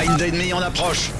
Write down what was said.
Ah, Ligne d'ennemis en approche.